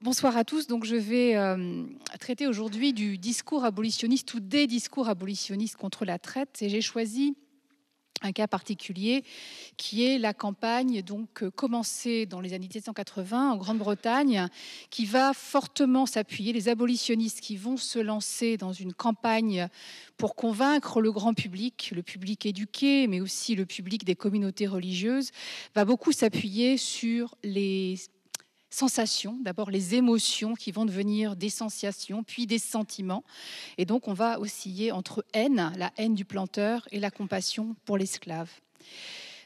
Bonsoir à tous. Donc, je vais euh, traiter aujourd'hui du discours abolitionniste ou des discours abolitionnistes contre la traite. Et j'ai choisi un cas particulier qui est la campagne donc euh, commencée dans les années 1780 en Grande-Bretagne qui va fortement s'appuyer les abolitionnistes qui vont se lancer dans une campagne pour convaincre le grand public, le public éduqué mais aussi le public des communautés religieuses va beaucoup s'appuyer sur les sensations, d'abord les émotions qui vont devenir des sensations, puis des sentiments. Et donc on va osciller entre haine, la haine du planteur, et la compassion pour l'esclave.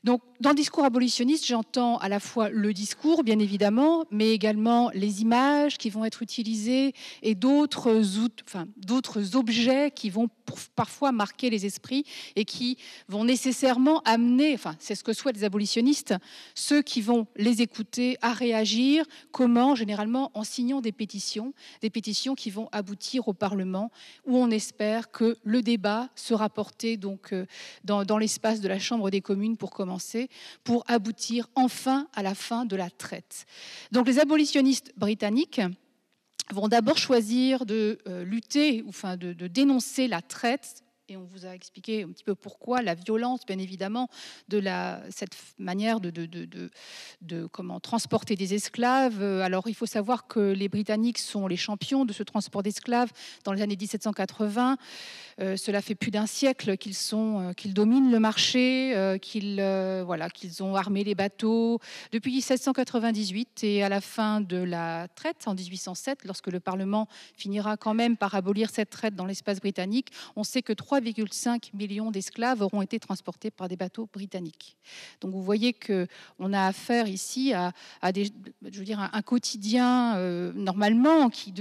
Donc, dans le discours abolitionniste, j'entends à la fois le discours, bien évidemment, mais également les images qui vont être utilisées et d'autres objets qui vont parfois marquer les esprits et qui vont nécessairement amener, enfin, c'est ce que souhaitent les abolitionnistes, ceux qui vont les écouter à réagir. Comment Généralement en signant des pétitions, des pétitions qui vont aboutir au Parlement, où on espère que le débat sera porté donc euh, dans l'espace de la Chambre des communes pour commencer pour aboutir enfin à la fin de la traite. Donc les abolitionnistes britanniques vont d'abord choisir de euh, lutter, enfin de, de dénoncer la traite et on vous a expliqué un petit peu pourquoi la violence, bien évidemment, de la, cette manière de, comment transporter des esclaves. Alors, il faut savoir que les Britanniques sont les champions de ce transport d'esclaves dans les années 1780. Euh, cela fait plus d'un siècle qu'ils sont, euh, qu'ils dominent le marché, euh, qu'ils voilà, qu'ils ont armé les bateaux depuis 1798 et à la fin de la traite en 1807, lorsque le Parlement finira quand même par abolir cette traite dans l'espace britannique, on sait que trois 3,5 millions d'esclaves auront été transportés par des bateaux britanniques. Donc vous voyez que on a affaire ici à, un, quotidien euh, normalement qui,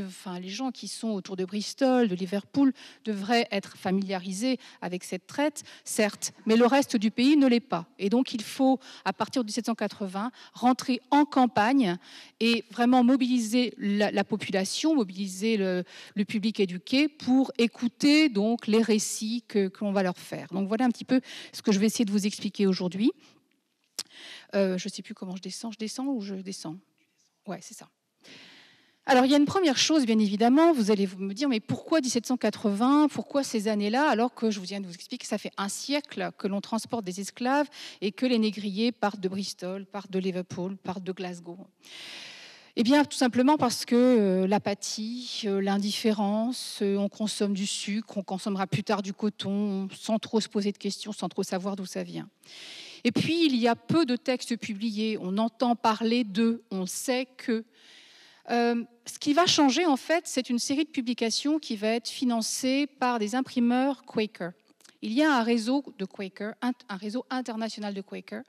les gens qui sont autour de Bristol, de Liverpool devraient être familiarisés avec cette traite, certes, mais le reste du pays ne l'est pas. Et donc il faut, à partir de 1780, rentrer en campagne et vraiment mobiliser la, population, mobiliser le, le public éduqué pour écouter donc les récits que, l'on va leur faire. Donc voilà un petit peu ce que je vais essayer de vous expliquer aujourd'hui. Euh, je ne sais plus comment je descends. Je descends ou je descends? Ouais, c'est ça. Alors, il y a une première chose, bien évidemment, vous allez me dire, mais pourquoi 1780 Pourquoi ces années-là Alors que je viens de vous expliquer que ça fait un siècle que l'on transporte des esclaves et que les négriers partent de Bristol, partent de Liverpool, partent de Glasgow? Eh bien, tout simplement parce que euh, l'apathie, euh, l'indifférence, euh, on consomme du sucre, on consommera plus tard du coton, sans trop se poser de questions, sans trop savoir d'où ça vient. Et puis, il y a peu de textes publiés, on entend parler d'eux, on sait que. ce qui va changer, en fait, c'est une série de publications qui va être financée par des imprimeurs Quaker. Il y a un réseau de Quaker, un, réseau international de Quaker,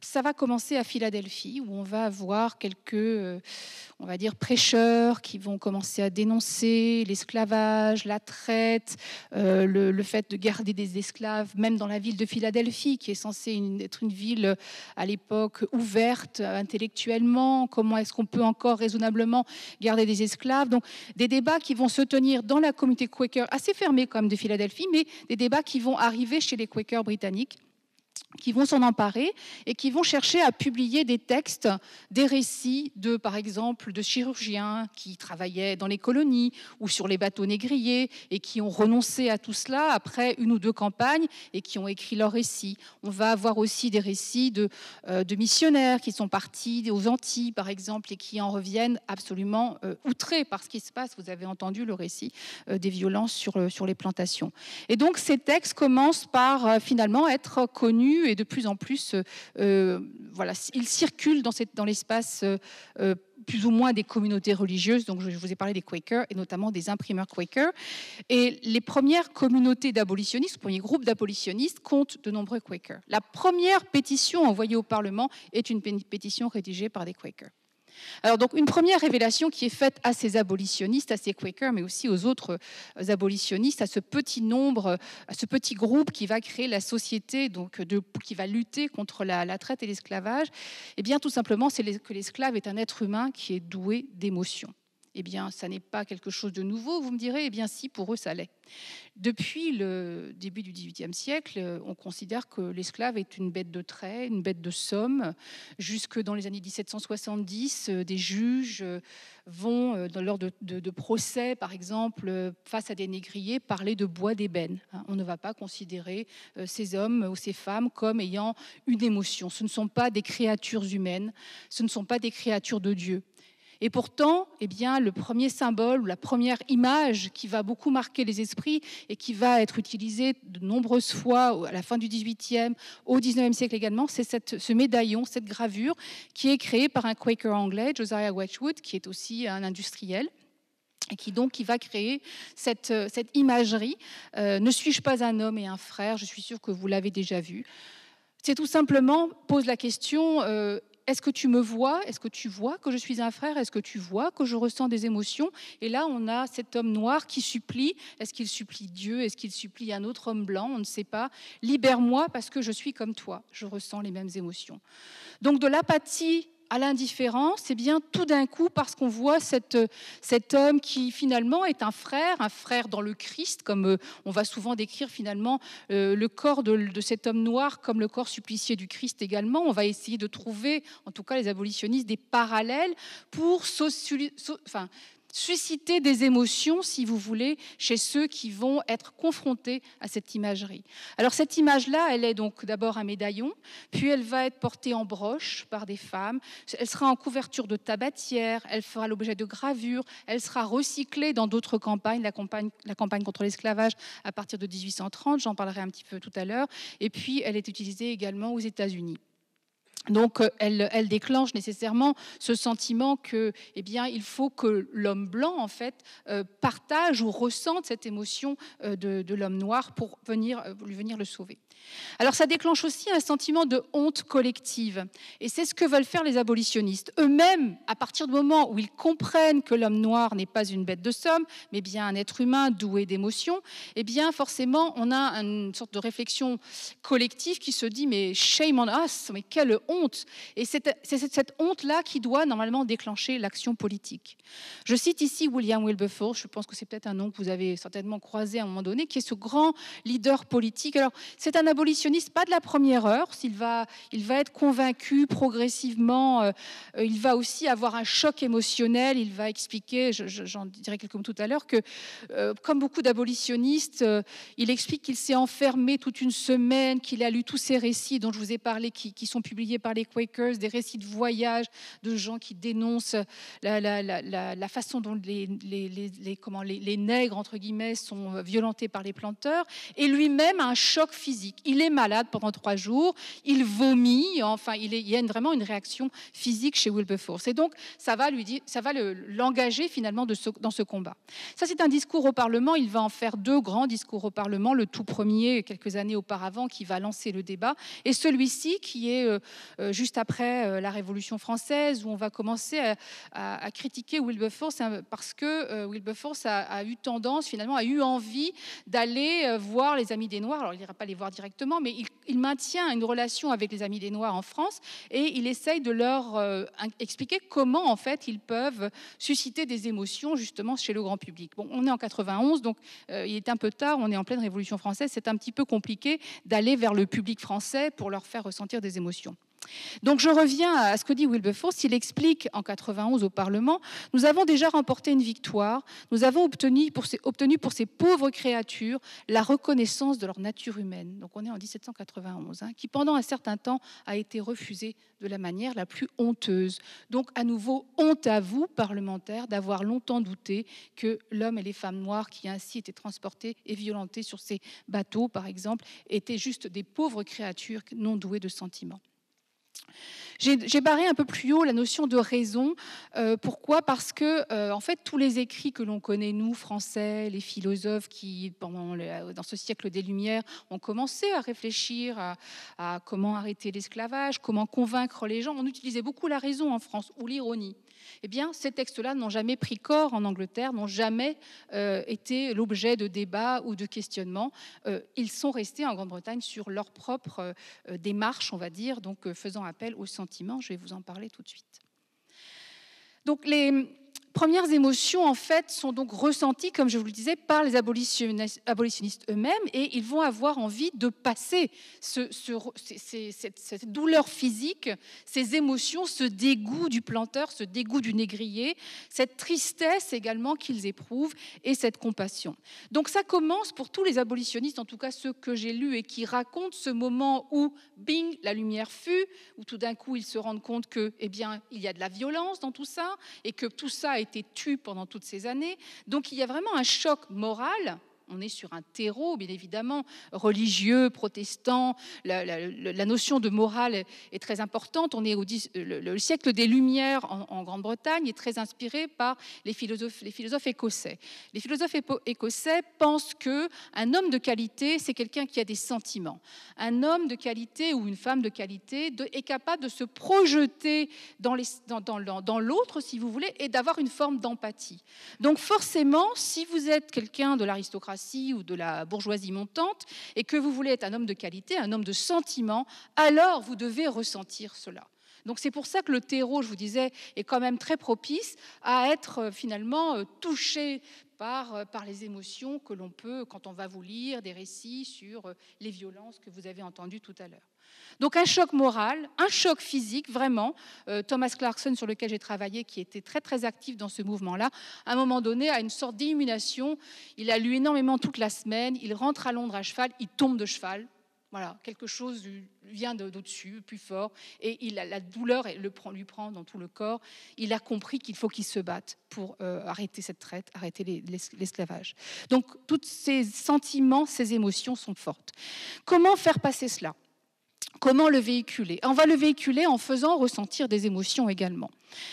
ça va commencer à Philadelphie, où on va avoir quelques, euh, on va dire, prêcheurs qui vont commencer à dénoncer l'esclavage, la traite, euh, le, fait de garder des esclaves, même dans la ville de Philadelphie, qui est censée être une ville à l'époque ouverte intellectuellement. Comment est-ce qu'on peut encore raisonnablement garder des esclaves? Donc, des débats qui vont se tenir dans la communauté Quaker, assez fermée comme de Philadelphie, mais des débats qui vont arriver chez les Quakers britanniques qui vont s'en emparer et qui vont chercher à publier des textes, des récits de, par exemple, de chirurgiens qui travaillaient dans les colonies ou sur les bateaux négriers et qui ont renoncé à tout cela après une ou deux campagnes et qui ont écrit leurs récits. On va avoir aussi des récits de, euh, missionnaires qui sont partis aux Antilles, par exemple, et qui en reviennent absolument euh, outrés par ce qui se passe. Vous avez entendu le récit euh, des violences sur les plantations. Et donc ces textes commencent par finalement être connus et de plus en plus, euh, euh, voilà, il circule dans, dans l'espace euh, plus ou moins des communautés religieuses. Donc, je vous ai parlé des Quakers et notamment des imprimeurs Quakers. Et les premières communautés d'abolitionnistes, le premier groupe d'abolitionnistes comptent de nombreux Quakers. La première pétition envoyée au Parlement est une pétition rédigée par des Quakers. Alors donc une première révélation qui est faite à ces abolitionnistes, à ces Quakers, mais aussi aux autres euh, abolitionnistes, à ce petit nombre, à ce petit groupe qui va créer la société, donc qui va lutter contre la, traite et l'esclavage, eh bien tout simplement c'est que l'esclave est un être humain qui est doué d'émotions eh bien, ça n'est pas quelque chose de nouveau, vous me direz, eh bien si, pour eux, ça l'est. Depuis le début du XVIIIe siècle, on considère que l'esclave est une bête de trait, une bête de somme. Jusque dans les années 1770, euh, des juges euh, vont, euh, lors de, de, procès, par exemple, face à des négriers, parler de bois d'ébène. Hein. On ne va pas considérer ces hommes ou ces femmes comme ayant une émotion. Ce ne sont pas des créatures humaines, ce ne sont pas des créatures de Dieu. Et pourtant, eh bien, le premier symbole ou la première image qui va beaucoup marquer les esprits et qui va être utilisée de nombreuses fois à la fin du XVIIIe, au XIXe siècle également, c'est ce médaillon, cette gravure qui est créée par un Quaker anglais, Josiah Wedgwood, qui est aussi un industriel et qui donc va créer cette, cette imagerie. Euh, ne suis-je pas un homme et un frère? Je suis sûre que vous l'avez déjà vu. C'est tout simplement pose la question euh, est-ce que tu me vois? Est-ce que tu vois que je suis un frère? Est-ce que tu vois que je ressens des émotions? Et là, on a cet homme noir qui supplie. Est-ce qu'il supplie Dieu? Est-ce qu'il supplie un autre homme blanc? On ne sait pas. Libère-moi parce que je suis comme toi. Je ressens les mêmes émotions. Donc de l'apathie à l'indifférence, c'est bien tout d'un coup parce qu'on voit cet homme qui finalement est un frère, un frère dans le Christ, comme euh, on va souvent décrire finalement euh, le corps de, cet homme noir comme le corps supplicié du Christ également. On va essayer de trouver, en tout cas les abolitionnistes, des parallèles pour susciter des émotions, si vous voulez, chez ceux qui vont être confrontés à cette imagerie. Alors cette image-là, elle est donc d'abord un médaillon, puis elle va être portée en broche par des femmes, elle sera en couverture de tabatière, elle fera l'objet de gravures, elle sera recyclée dans d'autres campagnes, la campagne, la campagne contre l'esclavage à partir de 1830, j'en parlerai un petit peu tout à l'heure, et puis elle est utilisée également aux États-Unis. Donc, euh, elle, déclenche nécessairement ce sentiment que, eh bien, il faut que l'homme blanc, en fait, euh, partage ou ressente cette émotion euh, de, l'homme noir pour venir, lui venir le sauver. Alors, ça déclenche aussi un sentiment de honte collective. Et c'est ce que veulent faire les abolitionnistes. Eux-mêmes, à partir du moment où ils comprennent que l'homme noir n'est pas une bête de somme, mais bien un être humain doué d'émotions, eh bien, forcément, on a une sorte de réflexion collective qui se dit, mais shame on us, mais quelle honte et c'est cette honte-là qui doit normalement déclencher l'action politique. Je cite ici William Wilberforce, je pense que c'est peut-être un nom que vous avez certainement croisé à un moment donné, qui est ce grand leader politique. Alors, c'est un abolitionniste, pas de la première heure, il va, il va être convaincu progressivement, euh, il va aussi avoir un choc émotionnel, il va expliquer, j'en dirai quelques mots tout à l'heure, que euh, comme beaucoup d'abolitionnistes, euh, il explique qu'il s'est enfermé toute une semaine, qu'il a lu tous ces récits dont je vous ai parlé, qui, sont publiés par les Quakers, des récits de voyage de gens qui dénoncent la, façon dont les, les, comment, les, nègres, entre guillemets, sont violentés par les planteurs. Et lui-même a un choc physique. Il est malade pendant trois jours, il vomit, enfin, il, y a vraiment une réaction physique chez Wilberforce. Et donc, ça va lui l'engager finalement dans ce combat. Ça, c'est un discours au Parlement. Il va en faire deux grands discours au Parlement. Le tout premier, quelques années auparavant, qui va lancer le débat, et celui-ci qui est euh, euh, juste après euh, la Révolution française, où on va commencer à, critiquer Wilberforce hein, parce que Wilberforce a, eu tendance, finalement, a eu envie d'aller voir les Amis des Noirs. Alors, il n'ira pas les voir directement, mais il, maintient une relation avec les Amis des Noirs en France et il essaye de leur expliquer comment, en fait, ils peuvent susciter des émotions, justement, chez le grand public. Bon, on est en 91, donc il est un peu tard, on est en pleine Révolution française, c'est un petit peu compliqué d'aller vers le public français pour leur faire ressentir des émotions. Donc je reviens à ce que dit Wilberforce. Il explique en 91 au Parlement Nous avons déjà remporté une victoire. Nous avons obtenu pour, ces, pauvres créatures la reconnaissance de leur nature humaine. Donc on est en 1791, hein, qui pendant un certain temps a été refusée de la manière la plus honteuse. Donc à nouveau, honte à vous, parlementaires, d'avoir longtemps douté que l'homme et les femmes noires qui ainsi étaient transportés et violentés sur ces bateaux, par exemple, étaient juste des pauvres créatures non douées de sentiments. J'ai barré un peu plus haut la notion de raison. Euh, pourquoi? Parce que, euh, en fait, tous les écrits que l'on connaît, nous, Français, les philosophes qui, pendant dans ce siècle des Lumières, ont commencé à réfléchir à, comment arrêter l'esclavage, comment convaincre les gens, on utilisait beaucoup la raison en France ou l'ironie eh bien, ces textes-là n'ont jamais pris corps en Angleterre, n'ont jamais euh, été l'objet de débats ou de questionnements. Ils sont restés en Grande-Bretagne sur leur propre démarche, on va dire, donc faisant appel aux sentiments. Je vais vous en parler tout de suite. Donc, les, premières émotions, en fait, sont donc ressenties, comme je vous le disais, par les abolitionnistes eux-mêmes, et ils vont avoir envie de passer ce, cette, douleur physique, ces émotions, ce dégoût du planteur, ce dégoût du négrier, cette tristesse également qu'ils éprouvent, et cette compassion. Donc ça commence pour tous les abolitionnistes, en tout cas ceux que j'ai lus et qui racontent ce moment où, bing, la lumière fut, où tout d'un coup ils se rendent compte que, eh bien, il y a de la violence dans tout ça, et que tout ça est été tu pendant toutes ces années. Donc il y a vraiment un choc moral on est sur un terreau, bien évidemment, religieux, protestant. La, notion de morale est, très importante. On est au le, siècle des Lumières en, Grande-Bretagne est très inspiré par les philosophes, les philosophes écossais. Les philosophes écossais pensent que un homme de qualité, c'est quelqu'un qui a des sentiments. Un homme de qualité ou une femme de qualité est capable de se projeter dans l'autre, dans, dans, si vous voulez, et d'avoir une forme d'empathie. Donc forcément, si vous êtes quelqu'un de l'aristocratie, ou de la bourgeoisie montante et que vous voulez être un homme de qualité, un homme de sentiment, alors vous devez ressentir cela. Donc c'est pour ça que le terreau, je vous disais, est quand même très propice à être euh, finalement euh, touché euh, par les émotions que l'on peut quand on va vous lire des récits sur les violences que vous avez entendues tout à l'heure. Donc un choc moral, un choc physique, vraiment. Euh, Thomas Clarkson, sur lequel j'ai travaillé, qui était très très actif dans ce mouvement-là, à un moment donné a une sorte d'illumination. Il a lu énormément toute la semaine. Il rentre à Londres à cheval, il tombe de cheval. Voilà, quelque chose vient d'au-dessus, plus fort, et il a, la douleur lui prend dans tout le corps. Il a compris qu'il faut qu'il se batte pour euh, arrêter cette traite, arrêter l'esclavage. Donc, tous ces sentiments, ces émotions sont fortes. Comment faire passer cela? Comment le véhiculer On va le véhiculer en faisant ressentir des émotions également.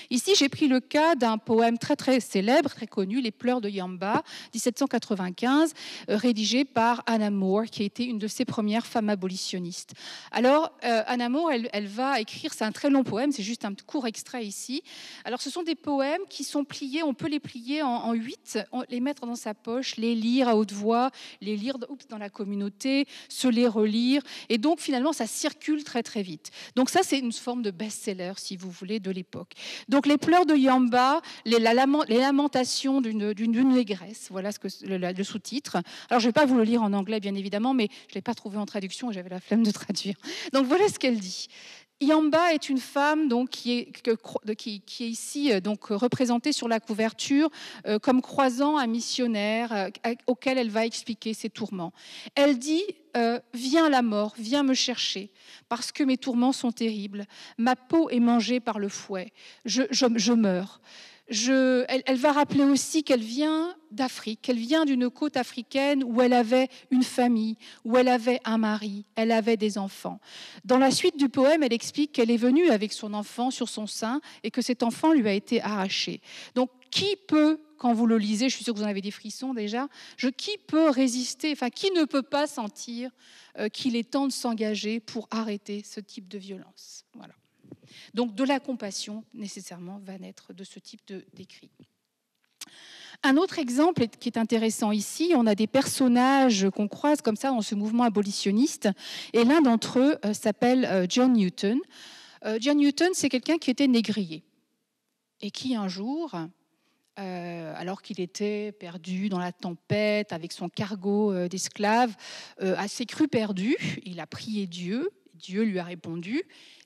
Ici, j'ai pris le cas d'un poème très très célèbre, très connu, Les pleurs de Yamba, 1795, euh, rédigé par Anna Moore, qui a été une de ses premières femmes abolitionnistes. Alors, euh, Anna Moore, elle, va écrire, c'est un très long poème, c'est juste un court extrait ici. Alors, ce sont des poèmes qui sont pliés, on peut les plier en, huit, les mettre dans sa poche, les lire à haute voix, les lire dans la communauté, se les relire, et donc finalement, ça circule très très vite. Donc ça, c'est une forme de best-seller, si vous voulez, de l'époque. Donc les pleurs de Yamba, les, lamentations d'une négresse, voilà ce que le, sous-titre. Alors je ne vais pas vous le lire en anglais bien évidemment, mais je ne l'ai pas trouvé en traduction et j'avais la flemme de traduire. Donc voilà ce qu'elle dit. Yamba est une femme qui, est, ici euh, donc, représentée sur la couverture euh, comme croisant un missionnaire euh, auquel elle va expliquer ses tourments. Elle dit Viens la mort, viens me chercher, parce que mes tourments sont terribles. Ma peau est mangée par le fouet. Je meurs elle, va rappeler aussi qu'elle vient d'Afrique, qu'elle vient d'une côte africaine où elle avait une famille, où elle avait un mari, elle avait des enfants. Dans la suite du poème, elle explique qu'elle est venue avec son enfant sur son sein et que cet enfant lui a été arraché. Donc, qui peut, quand vous le lisez, je suis sûre que vous en avez des frissons déjà, qui peut résister, enfin, qui ne peut pas sentir euh, qu'il est temps de s'engager pour arrêter ce type de violence? Voilà. Donc de la compassion, nécessairement, va naître de ce type d'écrit. Un autre exemple qui est intéressant ici, on a des personnages qu'on croise comme ça dans ce mouvement abolitionniste, et l'un d'entre eux euh, s'appelle euh, John Newton. Euh, John Newton, c'est quelqu'un qui était négrier, et qui un jour, alors qu'il était perdu dans la tempête avec son cargo d'esclaves, s'est cru perdu, il a prié Dieu, Dieu lui a répondu,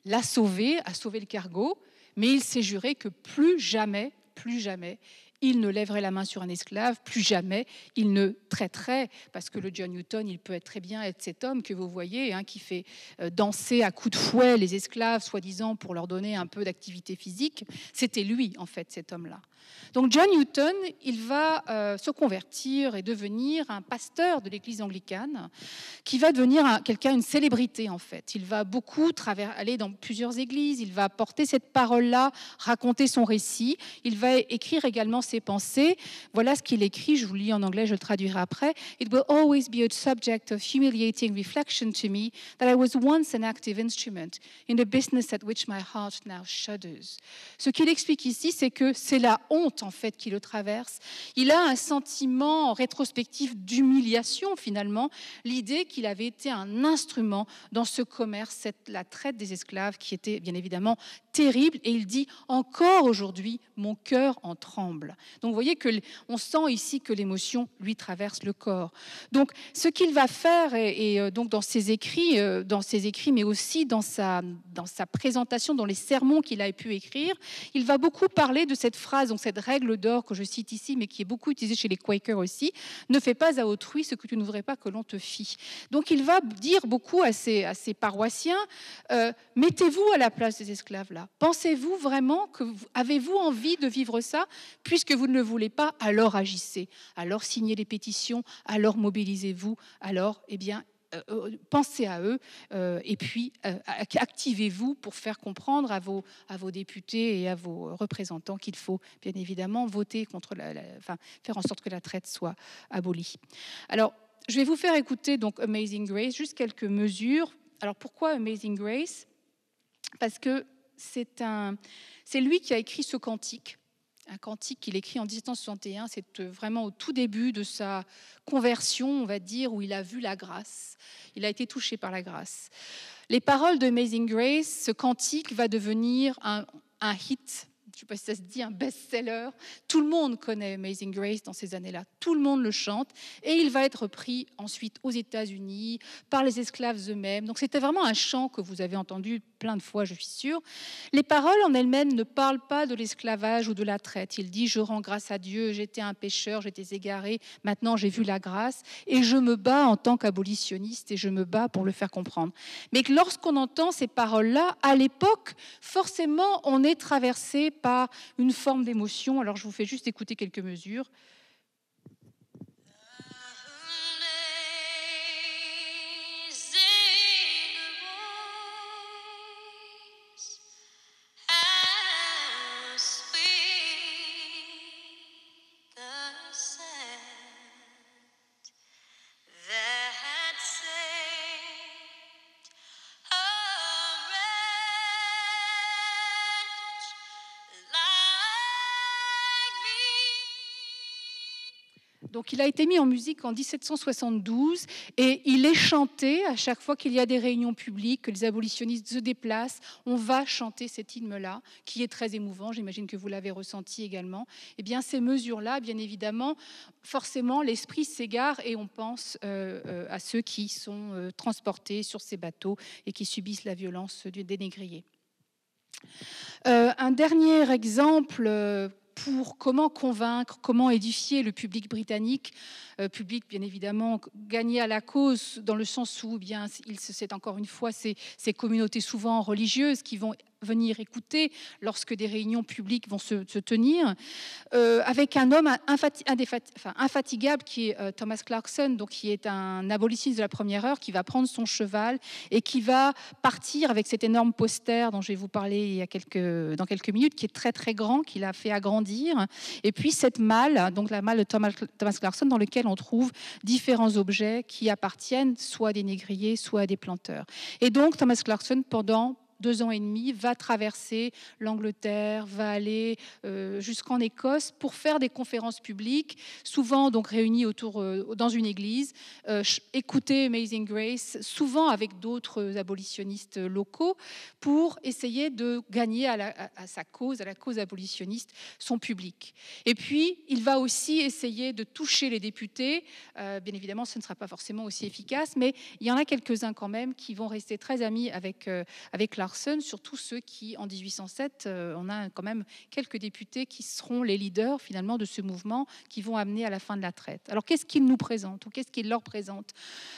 l'a sauvé, a sauvé le cargo, mais il s'est juré que plus jamais, plus jamais, il ne lèverait la main sur un esclave, plus jamais il ne traiterait, parce que le John Newton, il peut être très bien être cet homme que vous voyez, hein, qui fait euh, danser à coups de fouet les esclaves, soi-disant pour leur donner un peu d'activité physique. C'était lui, en fait, cet homme-là. Donc John Newton, il va euh, se convertir et devenir un pasteur de l'Église anglicane, qui va devenir quelqu'un, une célébrité en fait. Il va beaucoup aller dans plusieurs églises, il va porter cette parole-là, raconter son récit, il va écrire également ses pensées. Voilà ce qu'il écrit, je vous lis en anglais, je le traduirai après. It will always be a subject of humiliating reflection to me that I was once an active instrument in business at which my heart now shudders. Ce qu'il explique ici, c'est que c'est la honte en fait qui le traverse. Il a un sentiment rétrospectif d'humiliation finalement, l'idée qu'il avait été un instrument dans ce commerce, la traite des esclaves qui était bien évidemment terrible. Et il dit encore aujourd'hui, mon cœur en tremble. Donc vous voyez que on sent ici que l'émotion lui traverse le corps. Donc ce qu'il va faire et, euh, donc dans ses écrits, euh, dans ses écrits, mais aussi dans sa dans sa présentation, dans les sermons qu'il a pu écrire, il va beaucoup parler de cette phrase, donc cette règle d'or que je cite ici, mais qui est beaucoup utilisée chez les Quakers aussi, ne fais pas à autrui ce que tu ne voudrais pas que l'on te fît. Donc il va dire beaucoup à ses, paroissiens, euh, mettez-vous à la place des esclaves là. Pensez-vous vraiment que avez-vous envie de vivre ça Puisque vous ne le voulez pas, alors agissez. Alors signez les pétitions, alors mobilisez-vous, alors eh bien pensez à eux euh, et puis activez-vous pour faire comprendre à vos, à vos députés et à vos représentants qu'il faut bien évidemment voter contre la, enfin, faire en sorte que la traite soit abolie. Alors, je vais vous faire écouter donc Amazing Grace, juste quelques mesures. Alors pourquoi Amazing Grace? Parce que c'est lui qui a écrit ce cantique un cantique qu'il écrit en 1761. C'est euh, vraiment au tout début de sa conversion, on va dire, où il a vu la grâce. Il a été touché par la grâce. Les paroles de Amazing Grace, ce cantique va devenir un, un hit je ne sais pas si ça se dit, un best-seller. Tout le monde connaît Amazing Grace dans ces années-là. Tout le monde le chante. Et il va être pris ensuite aux États-Unis par les esclaves eux-mêmes. Donc c'était vraiment un chant que vous avez entendu plein de fois, je suis sûre. Les paroles en elles-mêmes ne parlent pas de l'esclavage ou de la traite. Il dit, je rends grâce à Dieu, j'étais un pécheur, j'étais égaré, maintenant j'ai vu la grâce et je me bats en tant qu'abolitionniste et je me bats pour le faire comprendre. Mais lorsqu'on entend ces paroles-là, à l'époque, forcément, on est traversé par une forme d'émotion. Alors je vous fais juste écouter quelques mesures. Donc il a été mis en musique en 1772 et il est chanté à chaque fois qu'il y a des réunions publiques, que les abolitionnistes se déplacent. On va chanter cet hymne-là, qui est très émouvant. J'imagine que vous l'avez ressenti également. Eh bien, ces mesures-là, bien évidemment, forcément, l'esprit s'égare et on pense euh, euh, à ceux qui sont euh, transportés sur ces bateaux et qui subissent la violence des négriers. un dernier exemple pour comment convaincre, comment édifier le public britannique, euh, public bien évidemment gagné à la cause dans le sens où bien c'est encore une fois ces communautés souvent religieuses qui vont venir écouter lorsque des réunions publiques vont se, tenir, euh, avec un homme infatigable qui est euh, Thomas Clarkson, donc qui est un abolitionniste de la première heure, qui va prendre son cheval et qui va partir avec cet énorme poster dont je vais vous parler dans quelques minutes, qui est très très grand, qu'il a fait agrandir, et puis cette malle, donc la malle de Thomas, Thomas Clarkson, dans lequel on trouve différents objets qui appartiennent soit à des négriers, soit à des planteurs. Et donc Thomas Clarkson, pendant deux ans et demi, va traverser l'Angleterre, va aller euh, jusqu'en Écosse pour faire des conférences publiques, souvent donc réunies autour euh, dans une église, euh, écouter Amazing Grace, souvent avec d'autres abolitionnistes locaux, pour essayer de gagner à, sa cause, à la cause abolitionniste, son public. Et puis, il va aussi essayer de toucher les députés. bien évidemment, ce ne sera pas forcément aussi efficace, mais il y en a quelques-uns quand même qui vont rester très amis avec, avec la Clarkson, surtout ceux qui, en 1807, euh, on a quand même quelques députés qui seront les leaders finalement de ce mouvement qui vont amener à la fin de la traite. Alors qu'est-ce qu'il nous présente ou qu'est-ce qu'il leur présente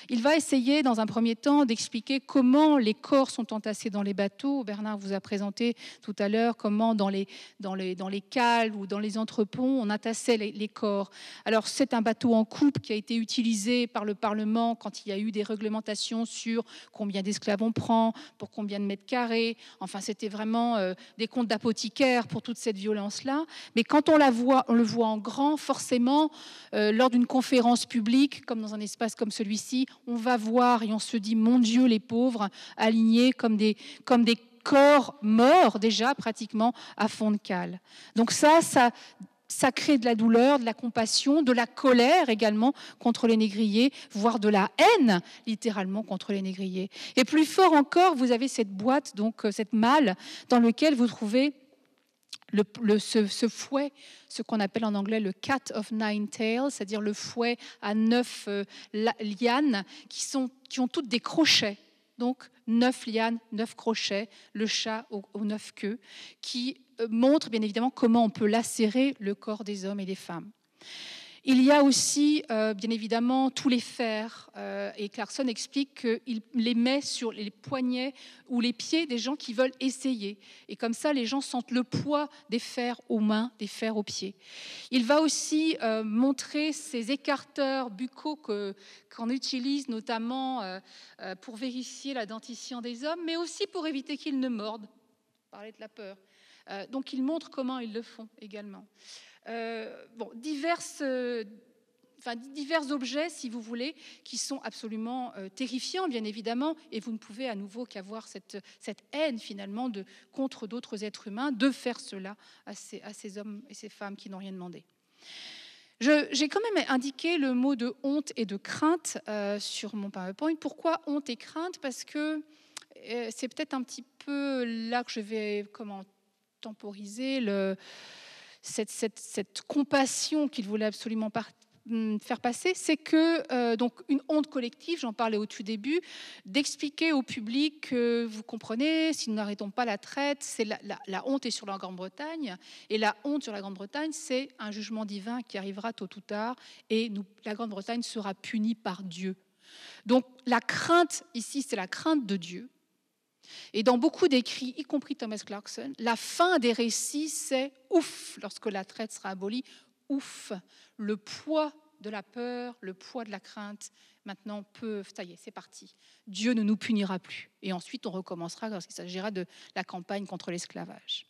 Il va essayer dans un premier temps d'expliquer comment les corps sont entassés dans les bateaux. Bernard vous a présenté tout à l'heure comment dans les, dans les, dans les cales ou dans les entrepôts on entassait les, les corps. Alors c'est un bateau en coupe qui a été utilisé par le Parlement quand il y a eu des réglementations sur combien d'esclaves on prend, pour combien de mètres carrés. Enfin, c'était vraiment euh, des comptes d'apothicaire pour toute cette violence-là. Mais quand on le voit en grand, forcément, euh, lors d'une conférence publique, comme dans un espace comme celui-ci, on va voir et on se dit, mon Dieu, les pauvres, alignés comme des, comme des corps morts déjà pratiquement à fond de cale. Donc ça, ça ça crée de la douleur, de la compassion, de la colère également contre les négriers, voire de la haine littéralement contre les négriers. Et plus fort encore, vous avez cette boîte, donc euh, cette malle, dans laquelle vous trouvez ce, fouet, ce qu'on appelle en anglais le cat of nine tails, c'est-à-dire le fouet à neuf euh, lianes qui, sont, qui ont toutes des crochets. Donc neuf lianes, neuf crochets, le chat aux, aux neuf queues, qui montre bien évidemment comment on peut lacérer le corps des hommes et des femmes. Il y a aussi, euh, bien évidemment, tous les fers. Euh, et Clarkson explique qu'il les met sur les poignets ou les pieds des gens qui veulent essayer. Et comme ça, les gens sentent le poids des fers aux mains, des fers aux pieds. Il va aussi montrer ces écarteurs buccaux qu'on utilise notamment pour vérifier la dentition des hommes, mais aussi pour éviter qu'ils ne mordent. Parler de la peur. Euh, donc ils montrent comment ils le font également. Euh, bon, euh, divers objets, si vous voulez, qui sont absolument terrifiants, bien évidemment, et vous ne pouvez à nouveau qu'avoir cette, haine finalement de, contre d'autres êtres humains de faire cela à ces, à ces hommes et ces femmes qui n'ont rien demandé. J'ai quand même indiqué le mot de honte et de crainte sur mon PowerPoint. Pourquoi honte et crainte? Parce que c'est peut-être un petit peu là que je vais comment, temporiser cette, compassion qu'il voulait absolument hum, faire passer, c'est que euh, donc une honte collective, j'en parlais au tout début, d'expliquer au public que vous comprenez, si nous n'arrêtons pas la traite, c'est la, honte est sur la Grande-Bretagne et la honte sur la Grande-Bretagne, c'est un jugement divin qui arrivera tôt ou tard et la Grande-Bretagne sera punie par Dieu. Donc la crainte ici, c'est la crainte de Dieu et dans beaucoup d'écrits, y compris Thomas Clarkson, la fin des récits, c'est ouf, lorsque la traite sera abolie, ouf, le poids de la peur, le poids de la crainte, maintenant peut, ça y est, c'est parti. Dieu ne nous punira plus. Et ensuite, on recommencera lorsqu'il s'agira de la campagne contre l'esclavage.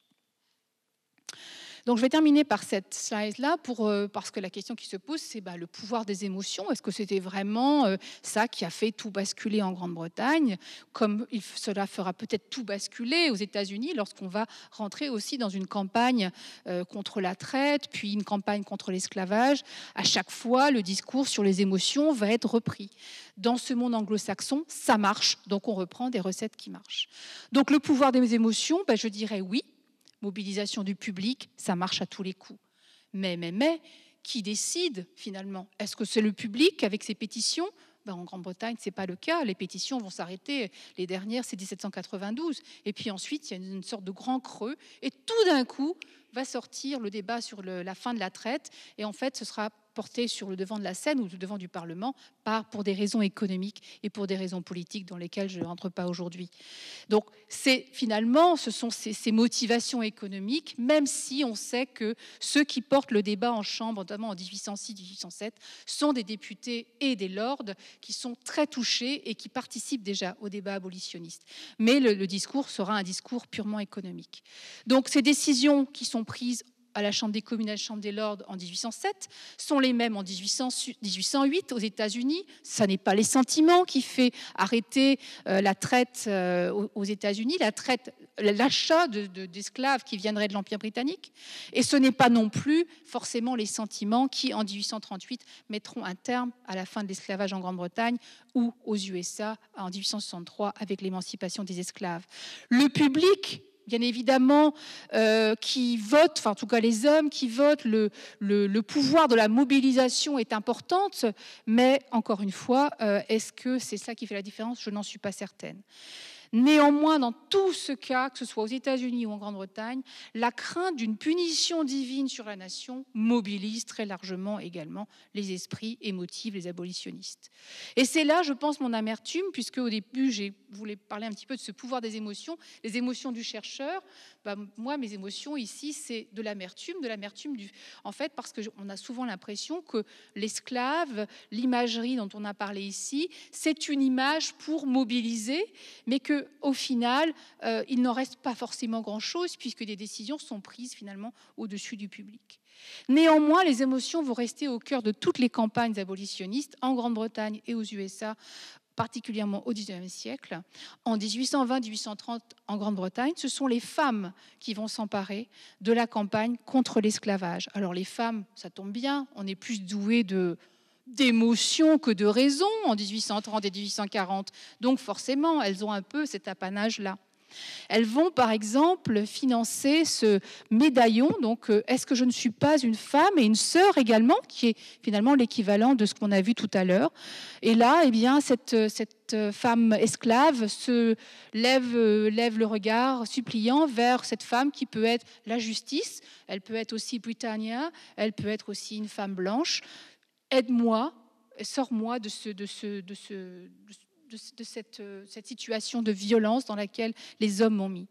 Donc je vais terminer par cette slide-là euh, parce que la question qui se pose, c'est bah, le pouvoir des émotions. Est-ce que c'était vraiment euh, ça qui a fait tout basculer en Grande-Bretagne, comme cela fera peut-être tout basculer aux États-Unis lorsqu'on va rentrer aussi dans une campagne euh, contre la traite, puis une campagne contre l'esclavage? À chaque fois, le discours sur les émotions va être repris. Dans ce monde anglo-saxon, ça marche, donc on reprend des recettes qui marchent. Donc le pouvoir des émotions, bah, je dirais oui, mobilisation du public, ça marche à tous les coups. Mais, mais, mais, qui décide finalement? Est-ce que c'est le public avec ses pétitions? Ben, En Grande-Bretagne, ce n'est pas le cas. Les pétitions vont s'arrêter. Les dernières, c'est 1792. Et puis ensuite, il y a une sorte de grand creux. Et tout d'un coup, va sortir le débat sur la fin de la traite. Et en fait, ce sera porté sur le devant de la scène ou le devant du Parlement par, pour des raisons économiques et pour des raisons politiques dans lesquelles je ne rentre pas aujourd'hui. Donc, c'est finalement, ce sont ces, ces, motivations économiques, même si on sait que ceux qui portent le débat en Chambre, notamment en 1806-1807, sont des députés et des lords qui sont très touchés et qui participent déjà au débat abolitionniste. Mais le, le discours sera un discours purement économique. Donc, ces décisions qui sont prises à la Chambre des communes, à la Chambre des lords en 1807, sont les mêmes en 1808 aux États-Unis. Ce n'est pas les sentiments qui fait arrêter euh, la traite euh, aux États-Unis, la traite, l'achat d'esclaves qui viendraient de l'Empire britannique. Et ce n'est pas non plus forcément les sentiments qui, en 1838, mettront un terme à la fin de l'esclavage en Grande-Bretagne ou aux USA en 1863 avec l'émancipation des esclaves. Le public bien évidemment, euh, qui votent, enfin en tout cas les hommes qui votent, le, pouvoir de la mobilisation est importante, mais encore une fois, euh, est-ce que c'est ça qui fait la différence? Je n'en suis pas certaine. Néanmoins, dans tout ce cas, que ce soit aux États-Unis ou en Grande-Bretagne, la crainte d'une punition divine sur la nation mobilise très largement également les esprits et motive les abolitionnistes. Et c'est là, je pense, mon amertume, puisque au début, je voulais parler un petit peu de ce pouvoir des émotions, les émotions du chercheur. Bah, moi, mes émotions ici, c'est de l'amertume, de l'amertume du. En fait, parce qu'on a souvent l'impression que l'esclave, l'imagerie dont on a parlé ici, c'est une image pour mobiliser, mais que au final, euh, il n'en reste pas forcément grand-chose puisque des décisions sont prises finalement au-dessus du public. Néanmoins, les émotions vont rester au cœur de toutes les campagnes abolitionnistes en Grande-Bretagne et aux USA particulièrement au XIXe siècle. En 1820-1830, en Grande-Bretagne, ce sont les femmes qui vont s'emparer de la campagne contre l'esclavage. Alors les femmes, ça tombe bien, on est plus doué de d'émotions que de raisons en 1830 et 1840. Donc forcément, elles ont un peu cet apanage-là. Elles vont par exemple financer ce médaillon, donc euh, est-ce que je ne suis pas une femme et une sœur également, qui est finalement l'équivalent de ce qu'on a vu tout à l'heure? Et là, eh bien, cette, cette femme esclave se lève, euh, lève le regard suppliant vers cette femme qui peut être la justice, elle peut être aussi Britannia, elle peut être aussi une femme blanche aide-moi, sors-moi de, ce, de, ce, de, ce, de, cette, cette situation de violence dans laquelle les hommes m'ont mis.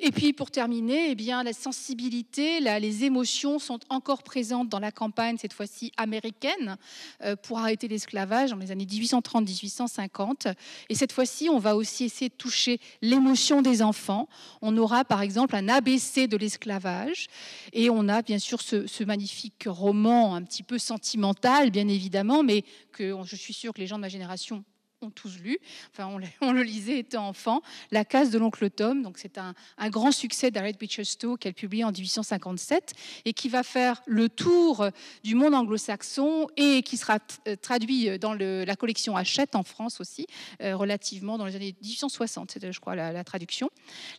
Et puis pour terminer, eh bien, la sensibilité, les émotions sont encore présentes dans la campagne, cette fois-ci américaine, euh, pour arrêter l'esclavage dans les années 1830-1850. Et cette fois-ci, on va aussi essayer de toucher l'émotion des enfants. On aura par exemple un ABC de l'esclavage. Et on a bien sûr ce, ce, magnifique roman un petit peu sentimental, bien évidemment, mais que je suis sûre que les gens de ma génération tous lu, enfin on, le lisait étant enfant, La case de l'oncle Tom. Donc c'est un, grand succès d'Harriet Beecher Stowe qu'elle publie en 1857 et qui va faire le tour du monde anglo-saxon et qui sera euh, traduit dans la collection Hachette en France aussi, euh, relativement dans les années 1860, c'était je crois la, traduction.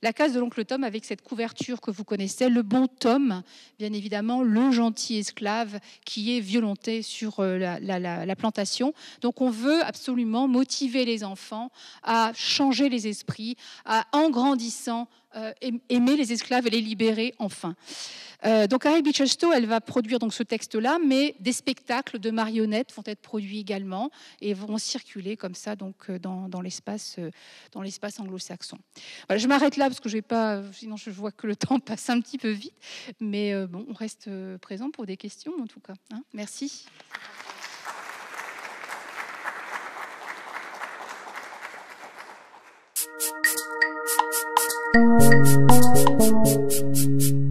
La case de l'oncle Tom avec cette couverture que vous connaissez, le bon Tom, bien évidemment, le gentil esclave qui est violenté sur euh, la, la plantation. Donc on veut absolument motiver motiver les enfants à changer les esprits, à, en grandissant, euh, aimer les esclaves et les libérer enfin. Euh, donc Harry Beecher elle va produire donc ce texte-là, mais des spectacles de marionnettes vont être produits également et vont circuler comme ça donc euh, dans, dans l'espace dans l'espace anglo-saxon. Voilà, je m'arrête là parce que je vais pas, sinon je vois que le temps passe un petit peu vite, mais bon, on reste présent pour des questions en tout cas. Hein. Merci. Thank you.